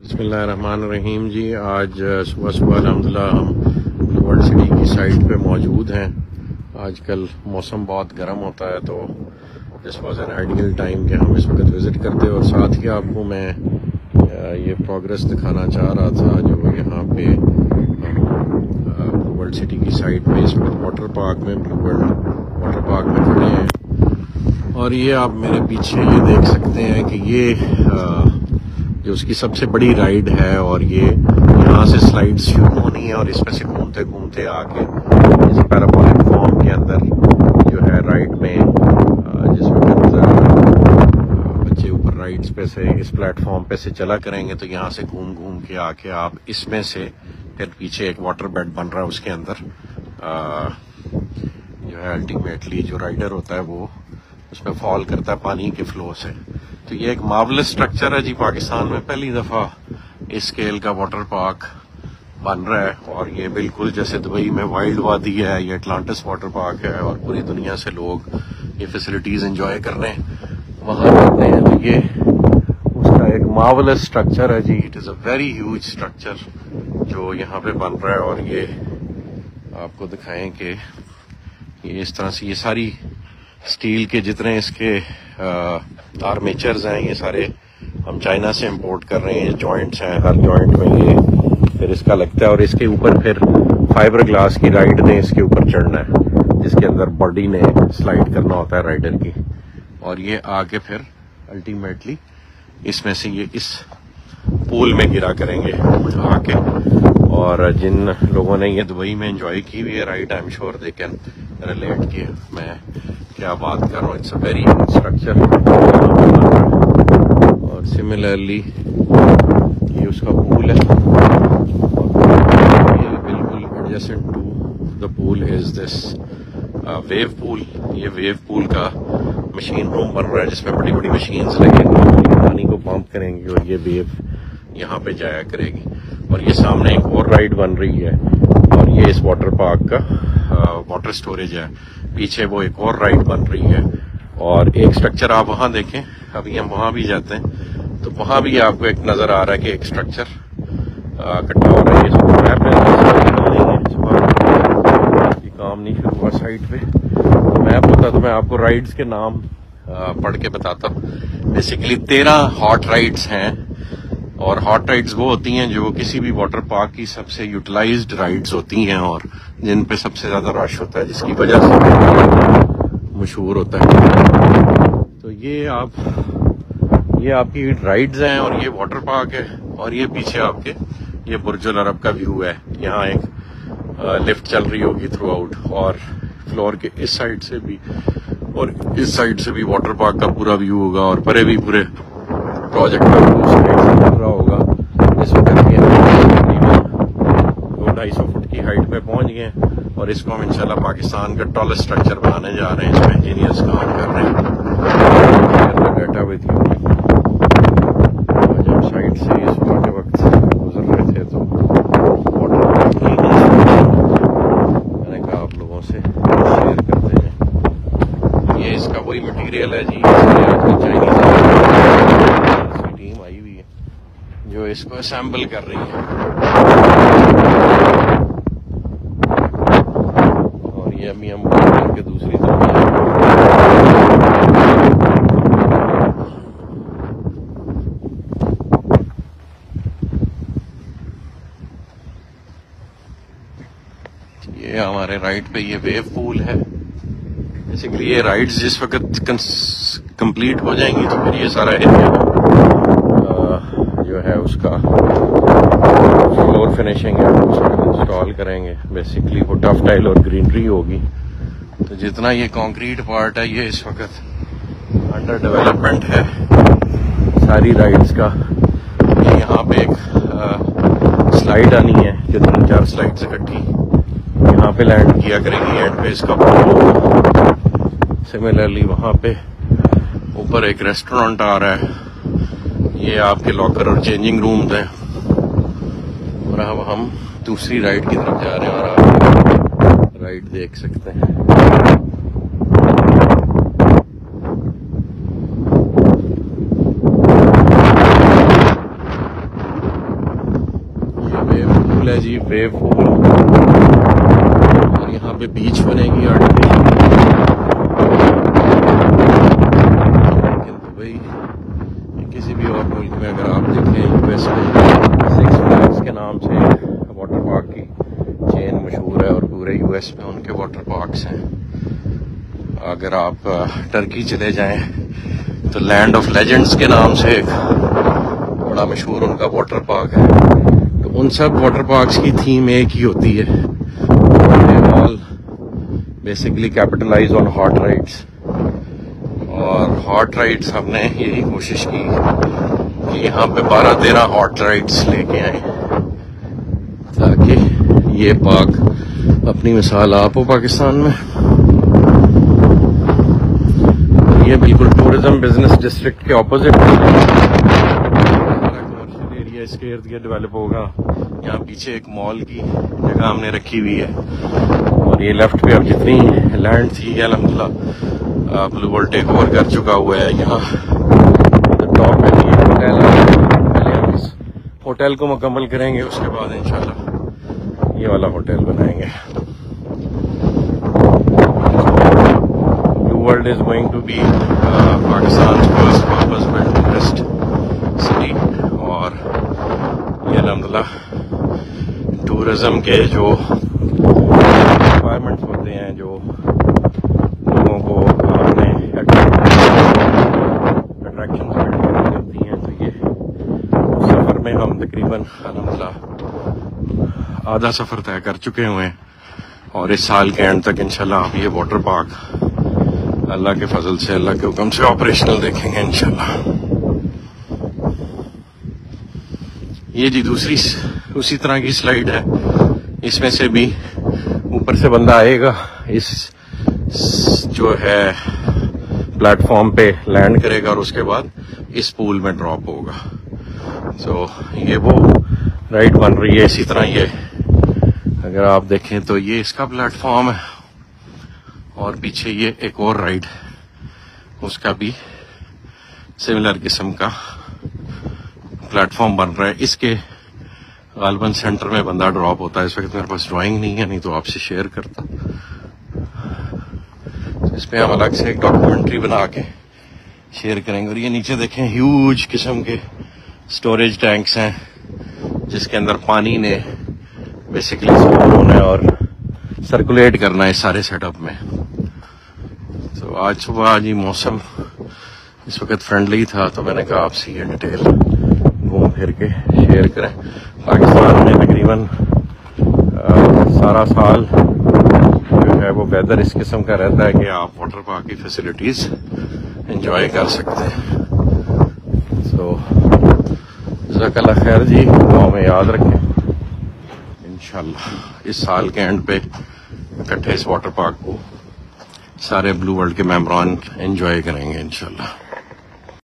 بسم اللہ الرحمن الرحیم جی آج صبح صبح الحمدللہ ہم ورلڈ سٹی کی سائٹ پہ موجود ہیں۔ آج کل موسم بہت گرم ہوتا ہے تو this was an ideal time کہ ہم اس وقت وزٹ کرتے اور ساتھ ہی آپ کو میں یہ پروگرس دکھانا چاہ رہا تھا جو یہاں پہ ورلڈ سٹی کی سائٹ پہ اس وقت واٹر پارک میں بلو ورلڈ واٹر پارک میں کھڑے ہیں۔ اور یہ آپ میرے پیچھے یہ دیکھ سکتے ہیں کہ یہ جو اس کی سب سے بڑی رائڈ ہے اور یہ یہاں سے سلائڈ شروع ہونی ہے اور اس میں سے گھومتے گھومتے آ کے اس پیرابولک فارم کے اندر جو ہے رائڈ میں جس وقت بچے اوپر رائڈز پہ سے، اس پلیٹ فارم پہ سے چلا کریں گے تو یہاں سے گھوم گھوم کے آ کے آپ اس میں سے پھر پیچھے ایک واٹر بیڈ بن رہا ہے اس کے اندر۔ جو ہے الٹیمیٹلی جو رائڈر ہوتا ہے وہ اس میں فال کرتا ہے پانی کے فلو سے۔ تو یہ ایک ماولس سٹرکچر ہے جی پاکستان میں پہلی دفعہ اس اسکیل کا واٹر پارک بن رہا ہے اور یہ بالکل جیسے دبئی میں وائلڈ وادی ہے، یہ اٹلانٹس واٹر پارک ہے اور پوری دنیا سے لوگ یہ فیسلٹیز انجوائے کر رہے ہیں۔ وہاں کرتے ہیں تو یہ اس کا ایک ماولس سٹرکچر ہے جی۔ It is a very huge structure جو یہاں پہ بن رہا ہے اور یہ آپ کو دکھائیں کہ یہ اس طرح سے یہ ساری اسٹیل کے جتنے اس کے آرمیچرز ہیں، یہ سارے ہم چائنا سے امپورٹ کر رہے ہیں، جوائنٹس ہیں، ہر جوائنٹ میں یہ پھر اس کا لگتا ہے اور اس کے اوپر پھر فائبر گلاس کی رائڈ نے اس کے اوپر چڑھنا ہے، جس کے اندر باڈی نے سلائڈ کرنا ہوتا ہے رائڈر کی۔ اور یہ آگے پھر الٹیمیٹلی اس میں سے یہ اس پول میں گرا کریں گے آ کے۔ اور جن لوگوں نے یہ دبئی میں انجوائے کی ہوئی ہے، ride I'm sure they can relate کی میں کیا بات کر رہا ہوں؟ اٹس اے ویری اسٹرکچر اور سملرلی یہ اس کا پول ہے. بالکل ایڈجسٹنٹ to the pool is this wave pool یہ ویو پول کا مشین روم بن رہا ہے جس میں بڑی بڑی مشینز لگے گی، پانی کو پمپ کریں گی اور یہ ویو یہاں پہ جایا کرے گی۔ اور یہ سامنے ایک اور رائڈ بن رہی ہے اور یہ اس واٹر پارک کا uh, واٹر سٹوریج ہے۔ پیچھے وہ ایک اور رائڈ بن رہی ہے اور ایک سٹرکچر آپ وہاں دیکھیں، ابھی ہم وہاں بھی جاتے ہیں۔ تو وہاں بھی آپ کو ایک نظر آ رہا ہے کہ ایک سٹرکچر اکٹھا ہو رہا ہے۔ کام نہیں شروع ہوا سائٹ پہ۔ میں بتا تو میں آپ کو رائڈز کے نام پڑھ کے بتاتا ہوں۔ بیسیکلی تیرہ ہاٹ رائڈز ہیں۔ اور ہاٹ رائڈز وہ ہوتی ہیں جو کسی بھی واٹر پارک کی سب سے یوٹیلائزڈ رائڈز ہوتی ہیں۔ اور جن پہ سب سے زیادہ رش ہوتا ہے جس کی وجہ سے مشہور ہوتا ہے تو یہ آپ یہ آپ کی رائڈز ہیں اور یہ واٹر پارک ہے اور یہ پیچھے آپ کے یہ برج العرب کا ویو ہے یہاں ایک لفٹ چل رہی ہوگی تھرو آؤٹ اور فلور کے اس سائڈ سے بھی اور اس سائڈ سے بھی واٹر پارک کا پورا ویو ہوگا اور پرے بھی پورے پروجیکٹ کا ویو چل رہا ہوگا اس وقت دو ڈھائی سو ہائٹ پہ پہنچ گئے اور اس کو ہم انشاءاللہ پاکستان کا ٹالسٹ اسٹرکچر بنانے جا رہے ہیں، اس میں انجینئرس کام کر رہے ہیں۔ ڈیٹا وتھ یو جب سائڈ سے اس کے وقت گزر رہے تھے تو میں نے کہا آپ لوگوں سے شیئر کرتے ہیں۔ یہ اس کا وہی مٹیریل ہے جی چائنیز ٹیم آئی ہوئی ہے جو اس کو اسمبل کر رہی ہے اور یہ ابھی ہم کے دوسری طرف یہ ہمارے رائٹ پہ یہ ویو پول ہے۔ بیسیکلی یہ رائڈز جس وقت کمپلیٹ ہو جائیں گی تو پھر یہ سارا ایریا جو ہے اس کا فنیشنگ ہے اس وقت انسٹال کریں گے. بیسیکلی وہ ٹف ٹائل اور گرینری ہوگی. تو جتنا یہ کانکریٹ پارٹ ہے یہ اس وقت انڈر ڈیولپمنٹ ہے. ساری رائڈز کا. یہاں پہ ایک سلائڈ آنی ہے جو تین چار سلائڈ سے اکٹھی یہاں پہ لینڈ کیا کریں گی اینڈ پہ اس کا سملرلی وہاں پہ اوپر ایک ریسٹورینٹ آ رہا ہے. یہ آپ کے لاکر اور چینجنگ رومز ہیں. اور اب ہم دوسری رائڈ کی طرف جا رہے ہیں اور آپ رائڈ دیکھ سکتے ہیں۔ ہے جی ویو پول اور یہاں پہ بیچ بنے گی اور آرٹیفیشل یو ایس میں ان کے واٹر پارکس ہیں۔ اگر آپ ٹرکی چلے جائیں تو لینڈ آف لیجنڈس کے نام سے ایک بڑا مشہور ان کا واٹر پارک ہے۔ تو ان سب واٹر پارکس کی تھیم ایک ہی ہوتی ہے۔ All basically capitalize on hot rides اور ہاٹ رائڈس ہم نے یہی کوشش کی کہ یہاں پہ بارہ تیرہ ہاٹ رائڈس لے کے آئیں تاکہ یہ پاک اپنی مثال آپ ہو پاکستان میں۔ یہ بالکل ٹوریزم بزنس ڈسٹرکٹ کے اپوزٹ ایریا اس کے ارد گرد ڈیولپ ہوگا۔ یہاں پیچھے ایک مال کی جگہ ہم نے رکھی ہوئی ہے۔ اور یہ لیفٹ پہ اب جتنی لینڈ تھی الحمد للہ بلو ورلڈ ٹیک اوور کر چکا ہوا ہے یہاں۔ ٹاپ پہ ہوٹل ہوٹل کو مکمل کریں گے، اس کے بعد انشاءاللہ۔ یہ والا ہوٹل بنائیں گے۔ Blue World is going to be Pakistan first purpose built tourist city اور یہ الحمدللہ ٹورزم کے جو ریکوائرمنٹس ہوتے ہیں، جو لوگوں کو اپنے اٹریکشن کرنی ہوتی ہیں، تو یہ سفر میں ہم تقریباً الحمدللہ آدھا سفر طے کر چکے ہوئے ہیں اور اس سال کے اینڈ تک انشاءاللہ آپ یہ واٹر پارک اللہ کے فضل سے، اللہ کے حکم سے آپریشنل دیکھیں گے انشاءاللہ۔ یہ جی دوسری اسی طرح کی سلائیڈ ہے۔ اس میں سے بھی اوپر سے بندہ آئے گا۔ اس جو ہے پلیٹ فارم پہ لینڈ کرے گا اور اس کے بعد اس پول میں ڈراپ ہوگا۔ سو یہ وہ رائڈ بن رہی ہے اسی طرح یہ اگر آپ دیکھیں تو یہ اس کا پلیٹ فارم ہے۔ اور پیچھے یہ ایک اور رائڈ۔ اس کا بھی سملر قسم کا پلیٹ فارم بن رہا ہے۔ اس کے غالباً سینٹر میں بندہ ڈراپ ہوتا ہے۔ اس وقت میرے پاس ڈرائنگ نہیں ہے، نہیں تو آپ سے شیئر کرتا۔ اس پہ ہم الگ سے ایک ڈاکومنٹری بنا کے شیئر کریں گے۔ اور یہ نیچے دیکھیں، ہیوج قسم کے سٹوریج ٹینکس ہیں۔ جس کے اندر پانی نے بیسکلی ہونا ہے اور سرکولیٹ کرنا ہے سارے سیٹ اپ میں. تو آج صبح آج ہی موسم اس وقت فرینڈلی تھا تو میں نے کہا آپ سے یہ ڈیٹیل گھوم پھر کے شیئر کریں. پاکستان میں تقریباً سارا سال جو ہے وہ ویدر اس قسم کا رہتا ہے کہ آپ واٹر پارک کی فیسلٹیز انجوائے کر سکتے ہیں. سو جزاک اللہ خیر جی گاؤں میں یاد رکھیں۔ انشاءاللہ، اس سال کے اینڈ پہ اکٹھے اس واٹر پارک کو سارے بلو ورلڈ کے ممبران انجوائے کریں گے انشاءاللہ۔